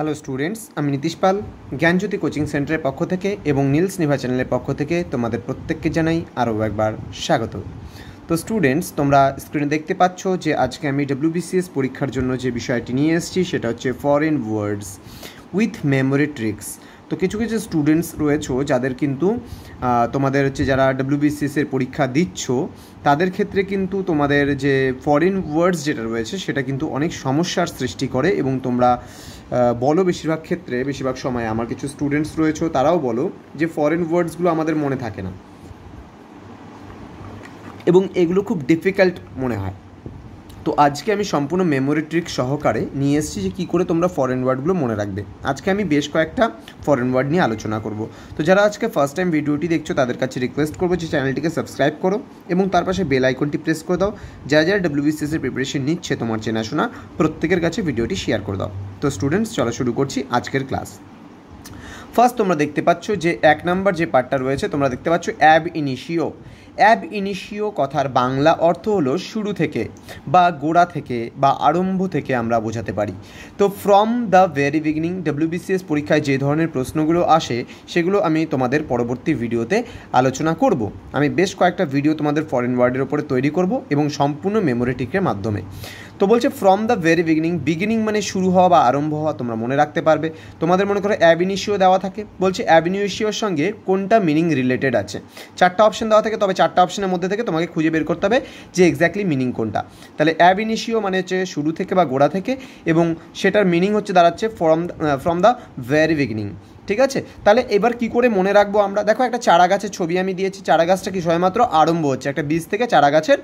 Hello students আমি নীতিশ পাল, জ্ঞানজ্যোতি coaching সেন্টারের পক্ষ থেকে এবং নীলস নিভা চ্যানেলের পক্ষ থেকে তোমাদের প্রত্যেককে জানাই আরও একবার স্বাগত। তো স্টুডেন্টস তোমরা স্ক্রিনে দেখতে পাচ্ছ যে আজকে আমি ডব্লিউবিসিএস পরীক্ষার জন্য যে বিষয়টি নিয়ে এসেছি সেটা হচ্ছে foreign words with memory tricks তো কিছু কিছু স্টুডেন্টস রয়েছে যাদের কিন্তু তোমাদের হচ্ছে যারা ডব্লিউবিসিএস এর পরীক্ষা দিচ্ছ, তাদের ক্ষেত্রে কিন্তু তোমাদের যে ফরেন ওয়ার্ডস যেটা রয়েছে সেটা কিন্তু অনেক সমস্যার সৃষ্টি করে এবং তোমরা বলো বেশিরভাগ ক্ষেত্রে, বেশিরভাগ সময়। আমার কিছু স্টুডেন্টস রয়েছে, তারাও বলো যে ফরেন ওয়ার্ডসগুলো আমাদের মনে থাকে না। এবং এগুলো খুব ডিফিকাল্ট মনে হয়। তো আজকে আমি সম্পূর্ণ মেমোরি ট্রিক সহকারে নিয়ে এসেছি যে কী করে তোমরা ফরেন ওয়ার্ডগুলো মনে রাখবে। আজকে আমি বেশ কয়েকটা ফরেন ওয়ার্ড নিয়ে আলোচনা করব। তো যারা আজকে ফার্স্ট টাইম ভিডিওটি দেখছ, তাদের কাছে রিকোয়েস্ট করব যে চ্যানেলটিকে সাবস্ক্রাইব করো এবং তার পাশে বেল আইকনটি প্রেস করে দাও। যারা যারা ডব্লিউবিসিএস এর প্রিপারেশন নিচ্ছে তোমার চেনাশোনা, প্রত্যেকের কাছে ভিডিওটি শেয়ার করে দাও। তো স্টুডেন্টস চলো শুরু করছি আজকের ক্লাস ফার্স্ট তোমরা দেখতে পাচ্ছ যে এক নাম্বার যে পার্টটা রয়েছে, তোমরা দেখতে পাচ্ছ অ্যাব ইনিশিও অ্যাব ইনিশিও কথার বাংলা অর্থ হলো শুরু থেকে বা গোড়া থেকে বা আরম্ভ থেকে আমরা বোঝাতে পারি। তো from the very beginning WBCS পরীক্ষায় যে ধরনের প্রশ্নগুলো আসে সেগুলো আমি তোমাদের পরবর্তী ভিডিওতে আলোচনা করব। আমি বেশ কয়েকটা ভিডিও তোমাদের ফরেন ওয়ার্ডের ওপরে তৈরি করব এবং সম্পূর্ণ মেমোরিটিকের মাধ্যমে। তো বলছে from the very beginning beginning মানে শুরু হওয়া বা আরম্ভ হওয়া তোমরা মনে রাখতে পারবে। তোমাদের মনে করো অ্যাবিনিশিও দেওয়া থাকে। বলছে অ্যাবিনিশিওর সঙ্গে কোনটা মিনিং রিলেটেড আছে? চারটা অপশন দেওয়া থাকে, তবে চারটা অপশনের মধ্যে থেকে তোমাকে খুঁজে বের করতে হবে যে এক্স্যাক্টলি মিনিং কোনটা। তাহলে অ্যাবিনিশিও মানে হচ্ছে শুরু থেকে বা গোড়া থেকে, এবং সেটার মিনিং হচ্ছে দাঁড়াচ্ছে from from the very beginning ঠিক আছে? তাহলে এবার কি করে মনে রাখব আমরা? দেখো একটা চারা গাছের ছবি আমি দিয়েছি। চারা গাছটা কি সবেমাত্র আরম্ভ হচ্ছে। একটা বীজ থেকে চারা গাছের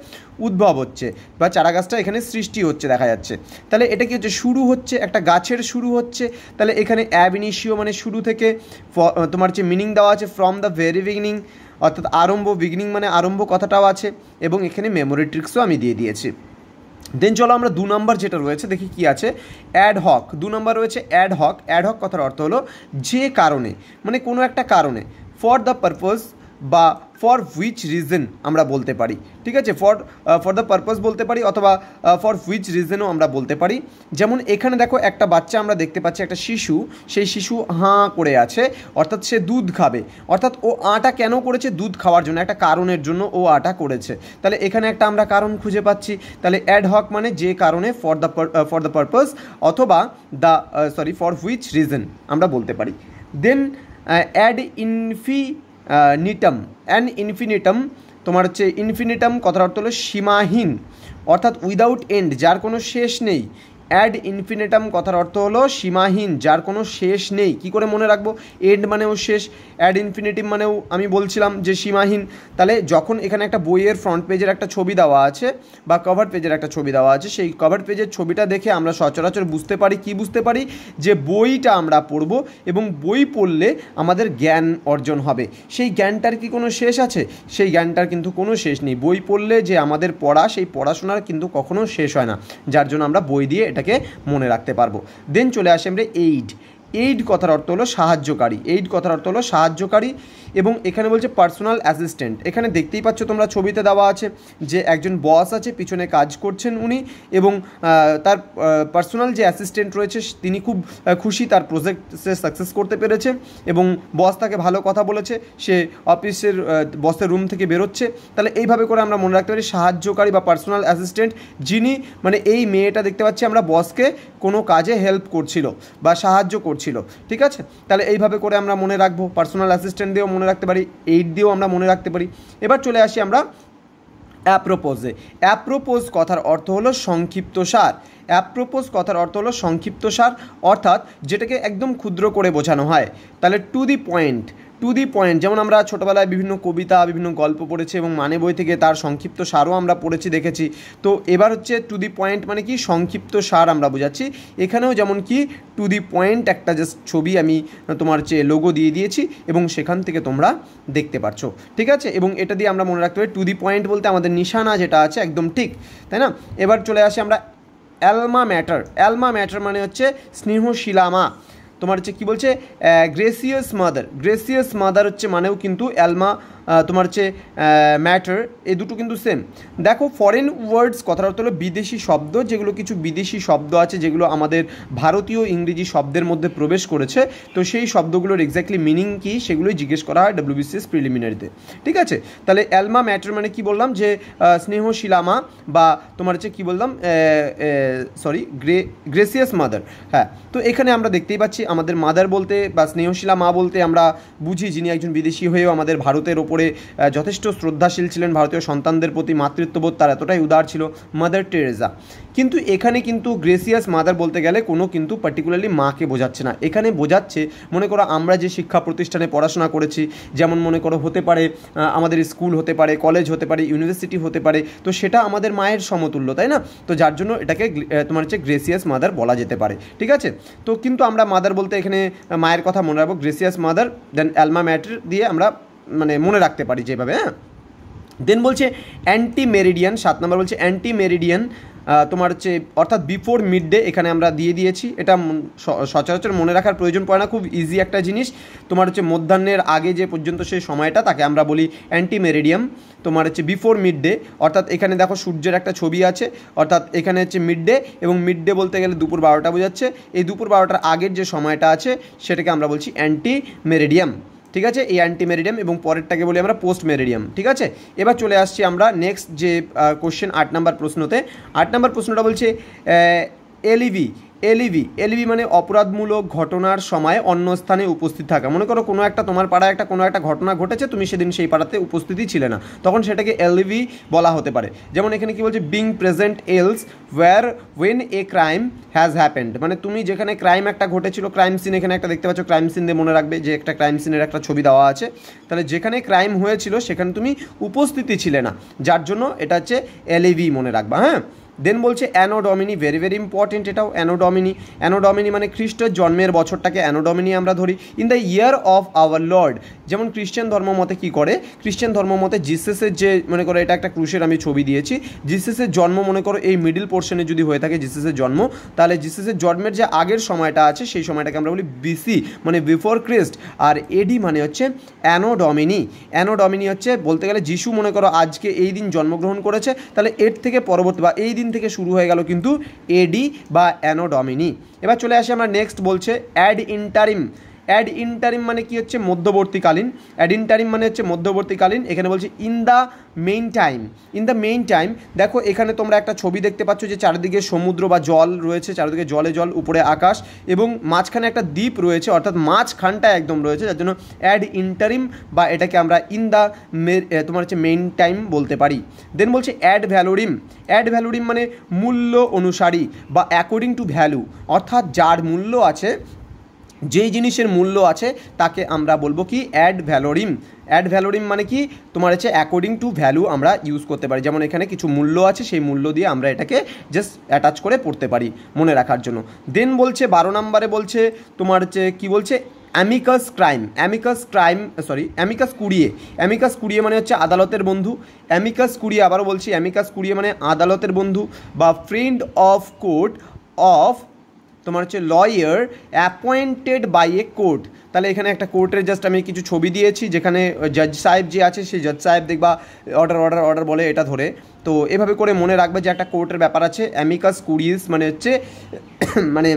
উদ্ভব হচ্ছে বা চারা গাছটা এখানে সৃষ্টি হচ্ছে দেখা যাচ্ছে। তাহলে এটা কি হচ্ছে? শুরু হচ্ছে, একটা গাছের শুরু হচ্ছে। তাহলে এখানে অ্যাবিনিশিও মানে শুরু থেকে তোমার যে মিনিং দেওয়া আছে ফ্রম দ্য ভেরি বিগিনিং অর্থাৎ আরম্ভ বিগিনিং মানে আরম্ভ কথাটাও আছে এবং এখানে মেমোরি ট্রিক্সও আমি দিয়ে দিয়েছি। দেন চলো আমরা দু নম্বর যেটা রয়েছে, দেখি কি আছে। অ্যাড হক দু নম্বর রয়েছে অ্যাড হক অ্যাড হক কথার অর্থ হলো যে কারণে মানে কোনো একটা কারণে। ফর দ্য পারপোজ বা ফর হুইচ রিজন আমরা বলতে পারি। ঠিক আছে? ফর ফর দ্য পারপাস বলতে পারি অথবা ফর হুইচ রিজনও আমরা বলতে পারি। যেমন এখানে দেখো একটা বাচ্চা আমরা দেখতে পাচ্ছি, একটা শিশু, সেই শিশু হাঁ করে আছে, অর্থাৎ সে দুধ খাবে। অর্থাৎ ও আটা কেন করেছে? দুধ খাওয়ার জন্য, একটা কারণের জন্য ও আটা করেছে। তাহলে এখানে একটা আমরা কারণ খুঁজে পাচ্ছি। তাহলে অ্যাড হক মানে যে কারণে for the for the purpose অথবা the sorry for which reason আমরা বলতে পারি। দেন অ্যাড ইনফি নিটম অ্যান ইনফিনিটম তোমার হচ্ছে ইনফিনিটম কথার অর্থ হলো সীমাহীন। অর্থাৎ উইদাউট এন্ড যার কোনো শেষ নেই। অ্যাড ইনফিনিটাম কথার অর্থ হলো সীমাহীন, যার কোনো শেষ নেই। কি করে মনে রাখব? এন্ড মানেও শেষ অ্যাড ইনফিনিটিভ মানেও আমি বলছিলাম যে সীমাহীন। তাহলে যখন এখানে একটা বইয়ের ফ্রন্ট পেজের একটা ছবি দেওয়া আছে বা কভার পেজের একটা ছবি দেওয়া আছে, সেই কভার পেজের ছবিটা দেখে আমরা সচরাচর বুঝতে পারি, কি বুঝতে পারি? যে বইটা আমরা পড়ব এবং বই পড়লে আমাদের জ্ঞান অর্জন হবে। সেই জ্ঞানটার কি কোনো শেষ আছে? সেই জ্ঞানটার কিন্তু কোনো শেষ নেই। বই পড়লে যে আমাদের পড়া, সেই পড়াশোনার কিন্তু কখনো শেষ হয় না। যার জন্য আমরা বই দিয়ে এটাকে মনে রাখতে পারব। দেন চলে আসে আমরা এইড এইড কথার অর্থ হলো সাহায্যকারী এইড কথার অর্থ হলো সাহায্যকারী এবং এখানে বলছে পার্সোনাল অ্যাসিস্ট্যান্ট এখানে দেখতেই পাচ্ছ তোমরা ছবিতে দেওয়া আছে যে একজন বস আছে, পিছনে কাজ করছেন উনি এবং তার পার্সোনাল যে অ্যাসিস্ট্যান্ট রয়েছে, তিনি খুব খুশি তার প্রজেক্ট সে সাকসেস করতে পেরেছে এবং বস তাকে ভালো কথা বলেছে, সে অফিসের বসের রুম থেকে বেরোচ্ছে। তাহলে এইভাবে করে আমরা মনে রাখতে পারি সাহায্যকারী বা পার্সোনাল অ্যাসিস্ট্যান্ট যিনি মানে এই মেয়েটা দেখতে পাচ্ছি আমরা বসকে কোনো কাজে হেল্প করছিল বা সাহায্য করছিল, ঠিক আছে? তাহলে এইভাবে করে আমরা মনে রাখব পার্সোনাল অ্যাসিস্ট্যান্ট দিয়েও মনে রাখতে পারি এইড দিয়েও আমরা মনে রাখতে পারি। এবার চলে আসি আমরা অ্যাপ্রোপোজে অ্যাপ্রোপোজ কথার অর্থ হলো সংক্ষিপ্ত সার। অ্যাপ্রোপোজ কথার অর্থ হলো সংক্ষিপ্ত সার, অর্থাৎ যেটাকে একদম ক্ষুদ্র করে বোঝানো হয়। তাহলে to the point to the point. যেমন আমরা ছোটোবেলায় বিভিন্ন কবিতা, বিভিন্ন গল্প পড়েছি এবং মানে বই থেকে তার সংক্ষিপ্ত সারও আমরা পড়েছি, দেখেছি। তো এবার হচ্ছে টু দি পয়েন্ট মানে কি? সংক্ষিপ্ত সার আমরা বোঝাচ্ছি। এখানেও যেমন কি? টু দি পয়েন্ট একটা জাস্ট ছবি আমি তোমার হচ্ছে লোগো দিয়ে দিয়েছি এবং সেখান থেকে তোমরা দেখতে পারছ। ঠিক আছে? এবং এটা দিয়ে আমরা মনে রাখতে পারি টু দি পয়েন্ট বলতে আমাদের নিশানা যেটা আছে একদম ঠিক, তাই না? এবার চলে আসি আমরা অ্যালমা ম্যাটার। অ্যালমা ম্যাটার মানে হচ্ছে স্নেহশীলা মা। তোমার হচ্ছে কী বলছে গ্রেসিয়াস মাদার গ্রেসিয়াস মাদার হচ্ছে মানেও কিন্তু অ্যালমা তোমার হচ্ছে ম্যাটার এই দুটো কিন্তু সেম দেখো ফরেন ওয়ার্ডস কথার অর্থ হলো বিদেশি শব্দ, যেগুলো কিছু বিদেশি শব্দ আছে, যেগুলো আমাদের ভারতীয় ইংরেজি শব্দের মধ্যে প্রবেশ করেছে, তো সেই শব্দগুলোর এক্স্যাক্টলি মিনিং কী, সেগুলোই জিজ্ঞেস করা হয় ডাব্লিউবিসিএস প্রিলিমিনারিতে ঠিক আছে? তাহলে অ্যালমা ম্যাটার মানে কি বললাম? যে স্নেহশিলামা বা তোমার হচ্ছে কী বললাম সরি গ্রে গ্রেসিয়াস মাদার হ্যাঁ তো এখানে আমরা দেখতেই পাচ্ছি, আমাদের মাদার বলতে বা স্নেহশিলা মা বলতে আমরা বুঝি, যিনি একজন বিদেশি হয়েও আমাদের ভারতের ওপরে যথেষ্ট শ্রদ্ধাশীল ছিলেন ভারতীয় সন্তানদের প্রতি, মাতৃত্ববোধ তার এতটাই উদার ছিল মাদার টেরেজা কিন্তু এখানে কিন্তু গ্রেসিয়াস মাদার বলতে গেলে কোনো কিন্তু পার্টিকুলারলি মাকে বোঝাচ্ছে না। এখানে বোঝাচ্ছে, মনে করো আমরা যে শিক্ষা প্রতিষ্ঠানে পড়াশোনা করেছি, যেমন মনে করো হতে পারে আমাদের স্কুল হতে পারে কলেজ হতে পারে ইউনিভার্সিটি হতে পারে, তো সেটা আমাদের মায়ের সমতুল্য, তাই না? তো যার জন্য এটাকে তোমার হচ্ছে গ্রেসিয়াস মাদার বলা যেতে পারে, ঠিক আছে? তো কিন্তু আমরা মাদার বলতে এখানে মায়ের কথা মনে রাখব gracious mother then alma mater দিয়ে আমরা মানে মনে রাখতে পারি যেভাবে হ্যাঁ? দেন বলছে অ্যান্টি মেরিডিয়ান সাত নম্বর বলছে অ্যান্টি মেরিডিয়ান তোমার হচ্ছে, অর্থাৎ বিফোর মিড ডে এখানে আমরা দিয়ে দিয়েছি। এটা সচরাচর মনে রাখার প্রয়োজন পড়ে না, খুব ইজি একটা জিনিস। তোমার হচ্ছে মধ্যাহ্নের আগে যে পর্যন্ত সেই সময়টা, তাকে আমরা বলি অ্যান্টি মেরিডিয়াম তোমার হচ্ছে বিফোর মিড ডে অর্থাৎ এখানে দেখো সূর্যের একটা ছবি আছে, অর্থাৎ এখানে হচ্ছে মিড ডে এবং মিড ডে বলতে গেলে দুপুর বারোটা বোঝাচ্ছে। এই দুপুর বারোটার আগের যে সময়টা আছে, সেটাকে আমরা বলছি অ্যান্টি মেরিডিয়াম ঠিক আছে? এই অ্যান্টি মেরিডিয়াম এবং পরেরটাকে বলি আমরা পোস্ট মেরিডিয়াম ঠিক আছে? এবার চলে আসছি আমরা নেক্সট যে কোশ্চেন আট নাম্বার প্রশ্নতে। আট নাম্বার প্রশ্নটা বলছে এলিভি এলিভি এলিভি মানে অপরাধমূলক ঘটনার সময় অন্য স্থানে উপস্থিত থাকা। মনে করো কোনো একটা তোমার পাড়ায় একটা কোনো একটা ঘটনা ঘটেছে, তুমি সেদিন সেই পাড়াতে উপস্থিতই ছিলে না। তখন সেটাকে এলিভি বলা হতে পারে। যেমন এখানে কি বলছে being present elsewhere when a crime has happened মানে তুমি যেখানে ক্রাইম একটা ঘটেছিল ক্রাইম সিন এখানে একটা দেখতে পাচ্ছ ক্রাইম সিন দিয়ে মনে রাখবে যে একটা ক্রাইম সিনের একটা ছবি দেওয়া আছে। তাহলে যেখানে ক্রাইম হয়েছিল, সেখানে তুমি উপস্থিতি ছিলে না। যার জন্য এটা হচ্ছে এলিভি মনে রাখবা হ্যাঁ? দেন বলছে অ্যানোডমিনি ভেরি ভেরি ইম্পর্টেন্ট এটাও অ্যানোডমিনি। অ্যানোডমিনি মানে খ্রিস্টের জন্মের বছরটাকে অ্যানোডমিনি আমরা ধরি। In the year of our lord যেমন খ্রিস্টান ধর্ম মতে কী করে? খ্রিস্টান ধর্ম মতে জিসেসের যে, মনে করো এটা একটা ক্রুশের আমি ছবি দিয়েছি। জিসেসের জন্ম মনে করো এই মিডিল পোর্শনে যদি হয়ে থাকে জিসেসের জন্ম, তাহলে জিসেসের জন্মের যে আগের সময়টা আছে, সেই সময়টাকে আমরা বলি বিসি মানে বিফোর ক্রিস্ট আর এডি মানে হচ্ছে অ্যানোডমিনি। অ্যানোডমিনি হচ্ছে বলতে গেলে যিশু মনে করো আজকে এই দিন জন্মগ্রহণ করেছে, তাহলে এর থেকে পরবর্তী বা এই দিন দিন থেকে শুরু হয়ে গেল কিন্তু এডি বা অ্যানোডমিনি। এবার চলে আসি আমরা নেক্সট বলছে অ্যাড ইন্টারিম অ্যাড ইন্টারিম মানে কি হচ্ছে? মধ্যবর্তীকালীন। অ্যাড ইন্টারিম মানে হচ্ছে মধ্যবর্তীকালীন। এখানে বলছি in the meantime in the meantime দেখো, এখানে তোমরা একটা ছবি দেখতে পাচ্ছ যে চারিদিকে সমুদ্র বা জল রয়েছে, চারিদিকে জলে জল, উপরে আকাশ, এবং মাঝখানে একটা দ্বীপ রয়েছে, অর্থাৎ মাঝখানটা একদম রয়েছে, যার জন্য অ্যাড ইন্টারিম বা এটাকে আমরা ইন দ্য তোমার হচ্ছে মেইন টাইম বলতে পারি। দেন বলছে অ্যাড ভ্যালোরিম অ্যাড ভ্যালোরিম মানে মূল্য অনুসারী বা অ্যাকর্ডিং টু ভ্যালু অর্থাৎ যার মূল্য আছে যেই জিনিসের মূল্য আছে তাকে আমরা বলব কি অ্যাড ভ্যালোরিম অ্যাড ভ্যালোরিম মানে কি? তোমার হচ্ছে অ্যাকর্ডিং টু ভ্যালু আমরা ইউজ করতে পারি। যেমন এখানে কিছু মূল্য আছে, সেই মূল্য দিয়ে আমরা এটাকে জাস্ট অ্যাটাচ করে পড়তে পারি মনে রাখার জন্য। দেন বলছে, বারো নম্বরে বলছে, তোমার হচ্ছে কী বলছে? Amicus crime amicus crime sorry amicus কুড়িয়ে। অ্যামিকাস কুড়িয়ে মানে হচ্ছে আদালতের বন্ধু। অ্যামিকাস কুড়িয়ে আবারও বলছি অ্যামিকাস কুড়িয়ে মানে আদালতের বন্ধু বা ফ্রেন্ড অফ কোর্ট অফ তোমার হচ্ছে lawyer appointed by a court তাহলে এখানে একটা কোর্টের জাস্ট আমি কিছু ছবি দিয়েছি, যেখানে জাজ সাহেব যে আছে, সেই জাজ সাহেব দেখবা অর্ডার অর্ডার অর্ডার বলে এটা ধরে। তো এভাবে করে মনে রাখবে যে একটা কোর্টের ব্যাপার আছে। অ্যামিকাস কুরিস মানে হচ্ছে মানে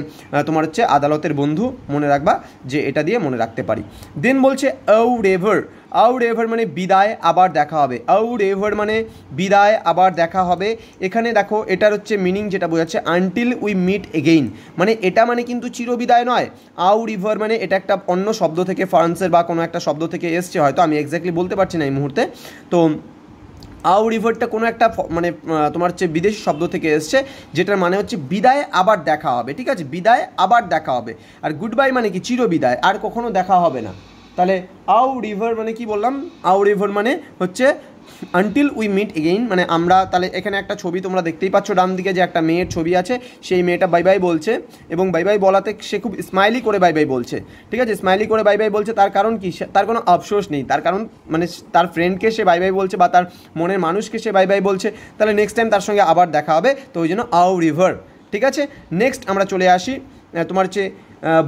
তোমার হচ্ছে আদালতের বন্ধু। মনে রাখবা যে এটা দিয়ে মনে রাখতে পারি। দেন বলছে আউ রেভার আউট এভার মানে বিদায়, আবার দেখা হবে। আউট এভার মানে বিদায়, আবার দেখা হবে। এখানে দেখো, এটার হচ্ছে মিনিং যেটা বোঝাচ্ছে আনটিল উই মিট এগেইন মানে এটা মানে কিন্তু চিরবিদায় নয়। আউ রিভার মানে এটা একটা অন্য শব্দ থেকে ফ্রান্সের বা কোনো একটা শব্দ থেকে এসছে, হয়তো আমি এক্স্যাক্টলি বলতে পারছি না এই মুহূর্তে। তো আউ রিভারটা কোনো একটা মানে তোমার হচ্ছে বিদেশি শব্দ থেকে এসছে, যেটার মানে হচ্ছে বিদায়, আবার দেখা হবে। ঠিক আছে? বিদায়, আবার দেখা হবে। আর গুড বাই মানে কি? চিরবিদায়। আর কখনো দেখা হবে না। তাহলে আউ রিভার মানে কি বললাম? আউ রিভার মানে হচ্ছে আনটিল উই মিট এগেইন মানে আমরা তাহলে এখানে একটা ছবি তোমরা দেখতেই পাচ্ছ, ডান দিকে যে একটা মেয়ের ছবি আছে, সেই মেয়েটা বাই বাই বলছে এবং বাই বাই বলাতে সে খুব স্মাইলি করে বাই বাই বলছে। ঠিক আছে? স্মাইলি করে বাই বাই বলছে, তার কারণ কি? তার কোনো আফসোস নেই। তার কারণ মানে তার ফ্রেন্ডকে সে বাই বাই বলছে বা তার মনের মানুষকে সে বাই বাই বলছে। তাহলে নেক্সট টাইম তার সঙ্গে আবার দেখা হবে, তো ওই জন্য আউ রিভার। ঠিক আছে? নেক্সট আমরা চলে আসি তোমার হচ্ছে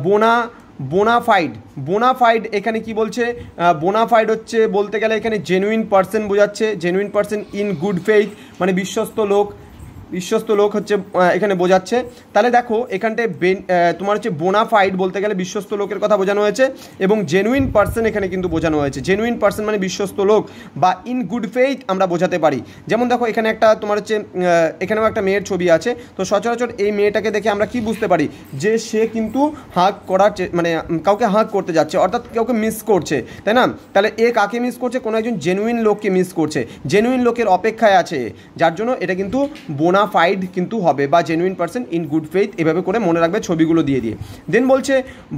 বোনা বোনাফাইড বোনাফাইড এখানে কি বলছে? বোনাফাইড হচ্ছে বলতে গেলে এখানে জেনুইন পার্সন বোঝাচ্ছে genuine person in good faith মানে বিশ্বস্ত লোক। বিশ্বস্ত লোক হচ্ছে এখানে বোঝাচ্ছে। তাহলে দেখো, এখানটায় বেন- তোমার হচ্ছে বোনাফাইড বলতে গেলে বিশ্বস্ত লোকের কথা বোঝানো হয়েছে এবং জেনুইন পার্সন এখানে কিন্তু বোঝানো হয়েছে। জেনুইন পার্সন মানে বিশ্বস্ত লোক বা ইন গুড ফেইথ আমরা বোঝাতে পারি। যেমন দেখো, এখানে একটা তোমার হচ্ছে এখানেও একটা মেয়ের ছবি আছে। তো সচরাচর এই মেয়েটাকে দেখে আমরা কি বুঝতে পারি? যে সে কিন্তু হাঁক করার মানে কাউকে হাঁক করতে যাচ্ছে, অর্থাৎ কাউকে মিস করছে, তাই না? তাহলে এ কাকে মিস করছে? কোনো একজন জেনুইন লোককে মিস করছে। জেনুইন লোকের অপেক্ষায় আছে, যার জন্য এটা কিন্তু বোনাফাইড কিন্তু হবে বা genuine person in good faith এভাবে করে মনে রাখবে ছবিগুলো দিয়ে দিয়ে। দেন বলছে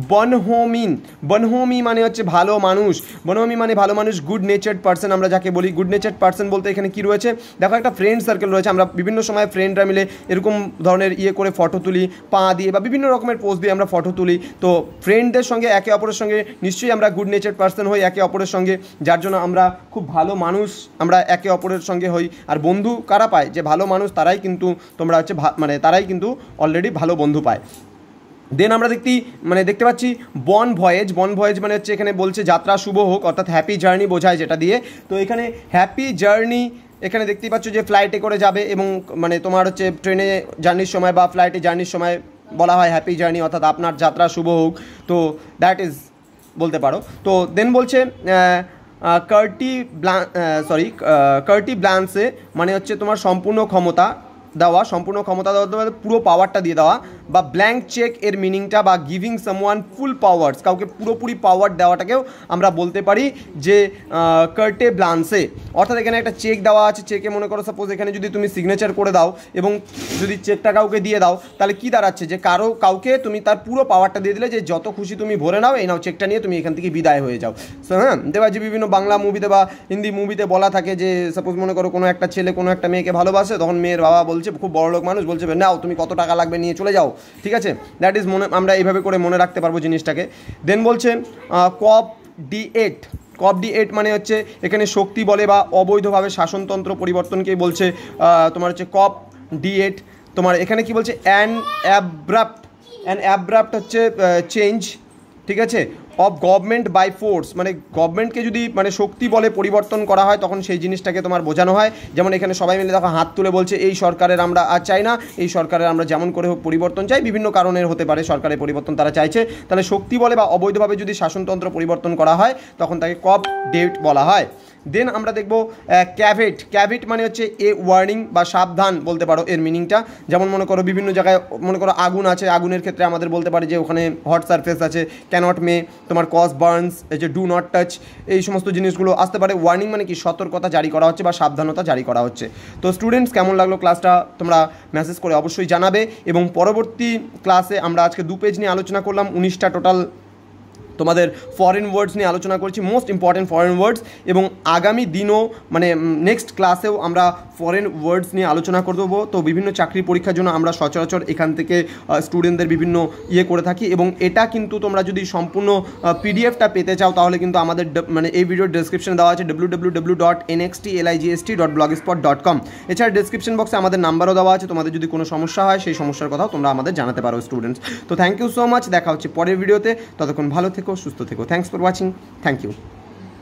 বনহোমিন। বনহোমি মানে হচ্ছে ভালো মানুষ। বনহোমি মানে ভালো মানুষ গুড নেচার্ড পার্সন আমরা যাকে বলি। গুড নেচার্ড পার্সন বলতে এখানে কি রয়েছে? দেখো একটা ফ্রেন্ড সার্কেল রয়েছে। আমরা বিভিন্ন সময় ফ্রেন্ডরা মিলে এরকম ধরনের ইয়ে করে ফটো তুলি, পা দিয়ে বা বিভিন্ন রকমের পোজ দিয়ে আমরা ফটো তুলি। তো ফ্রেন্ডদের সঙ্গে, একে অপরের সঙ্গে নিশ্চয়ই আমরা গুড নেচার্ড পার্সন হই, একে অপরের সঙ্গে। যার জন্য আমরা খুব ভালো মানুষ আমরা একে অপরের সঙ্গে হই। আর বন্ধু কারা পায়? যে ভালো মানুষ তারাই কিন্তু তোমরা হচ্ছে মানে তারাই কিন্তু অলরেডি ভালো বন্ধু পায়। দেন আমরা দেখতে মানে দেখতে পাচ্ছি বন ভয়েজ বন ভয়েজ মানে হচ্ছে এখানে বলছে যাত্রা শুভ হোক, অর্থাৎ হ্যাপি জার্নি বোঝায় যেটা দিয়ে। তো এখানে হ্যাপি জার্নি এখানে দেখতেই পাচ্ছ যে ফ্লাইটে করে যাবে এবং মানে তোমার হচ্ছে ট্রেনে জার্নির সময় বা ফ্লাইটে জার্নির সময় বলা হয় হ্যাপি জার্নি অর্থাৎ আপনার যাত্রা শুভ হোক। তো দ্যাট ইজ বলতে পারো। তো দেন বলছে carte blanche sorry carte blanche মানে হচ্ছে তোমার সম্পূর্ণ ক্ষমতা দেওয়া, সম্পূর্ণ ক্ষমতা দেওয়া পুরো পাওয়ারটা দিয়ে দেওয়া বা ব্ল্যাঙ্ক চেক এর মিনিংটা বা গিভিং সামওয়ান ফুল পাওয়ার্স কাউকে পুরোপুরি পাওয়ার দেওয়াটাকেও আমরা বলতে পারি যে কার্টে ব্লান্সে অর্থাৎ এখানে একটা চেক দেওয়া আছে চেকে মনে করো সাপোজ এখানে যদি তুমি সিগনেচার করে দাও এবং যদি চেকটা কাউকে দিয়ে দাও, তাহলে কি দাঁড়াচ্ছে? যে কারও, কাউকে তুমি তার পুরো পাওয়ারটা দিয়ে দিলে যে যত খুশি তুমি ভরে নাও, এই নাও চেকটা নিয়ে তুমি এখান থেকে বিদায় হয়ে যাও। সো হ্যাঁ দেবা যে বিভিন্ন বাংলা মুভিতে বা হিন্দি মুভিতে বলা থাকে যে সাপোজ মনে করো কোনো একটা ছেলে কোনো একটা মেয়েকে ভালোবাসে, তখন মেয়ের বাবা বলছে, খুব বড় লোক মানুষ, বলছে, নাও, তুমি কত টাকা লাগবে নিয়ে চলে যাও। ঠিক আছে? দ্যাট ইজ মনে, আমরা এইভাবে করে মনে রাখতে পারব জিনিসটাকে। দেন বলছে কপ ডি এইট কপ ডি এইট মানে হচ্ছে, এখানে শক্তি বলে বা অবৈধভাবে শাসনতন্ত্র পরিবর্তনকেই বলছে তোমার হচ্ছে কপ ডি এইট তোমার এখানে কি বলছে? অ্যান অ্যাব্রাপ্ট অ্যান অ্যাব্রাপ্ট হচ্ছে চেঞ্জ ঠিক আছে? অফ গভর্নমেন্ট বাই ফোর্স মানে গভর্নমেন্টকে যদি মানে শক্তি বলে পরিবর্তন করা হয়, তখন সেই জিনিসটাকে তোমার বোঝানো হয়। যেমন এখানে সবাই মিলে দেখো হাত তুলে বলছে, এই সরকারের আমরা আর চাই না, এই সরকারের আমরা যেমন করে হোক পরিবর্তন চাই, বিভিন্ন কারণের হতে পারে সরকারের পরিবর্তন তারা চাইছে। তাহলে শক্তি বলে বা অবৈধভাবে যদি শাসনতন্ত্র পরিবর্তন করা হয়, তখন তাকে কপ ডেট বলা হয়। দেন আমরা দেখব ক্যাভেট ক্যাভেট মানে হচ্ছে এ ওয়ার্নিং বা সাবধান বলতে পারো এর মিনিংটা যেমন মনে করো বিভিন্ন জায়গায়, মনে করো আগুন আছে, আগুনের ক্ষেত্রে আমাদের বলতে পারি যে ওখানে হট সারফেস আছে ক্যানট মে তোমার কস বার্নস এই যে ডু নট টাচ এই সমস্ত জিনিসগুলো আসতে পারে। ওয়ার্নিং মানে কি? সতর্কতা জারি করা হচ্ছে বা সাবধানতা জারি করা হচ্ছে। তো স্টুডেন্টস কেমন লাগল ক্লাসটা তোমরা মেসেজ করে অবশ্যই জানাবে। এবং পরবর্তী ক্লাসে আমরা আজকে দু পেজ নিয়ে আলোচনা করলাম, উনিশটা টোটাল তোমাদের ফরেন ওয়ার্ডস নিয়ে আলোচনা করেছি মোস্ট ইম্পর্টেন্ট ফরেন ওয়ার্ডস এবং আগামী দিনও মানে নেক্সট ক্লাসেও আমরা ফরেন ওয়ার্ডস নিয়ে আলোচনা করে দেবো। তো বিভিন্ন চাকরি পরীক্ষার জন্য আমরা সচরাচর এখান থেকে স্টুডেন্টদের বিভিন্ন ইয়ে করে থাকি, এবং এটা কিন্তু তোমরা যদি সম্পূর্ণ পিডিএফটা পেতে চাও, তাহলে কিন্তু আমাদের মানে এই ভিডিওর ডেসক্রিপশনে দেওয়া আছে W W W dot NXT LIGST dot blogspot dot com এছাড়া ডেসক্রিপশন বক্সে আমাদের নাম্বারও দেওয়া আছে, তোমাদের যদি কোনো সমস্যা হয়, সেই সমস্যার কথাও তোমরা আমাদের জানাতে পারো স্টুডেন্টস তো থ্যাংক ইউ সো মাচ দেখা হচ্ছে পরের ভিডিওতে ততক্ষণ ভালো থেকো সুস্থ থেকো। Thanks for watching thank you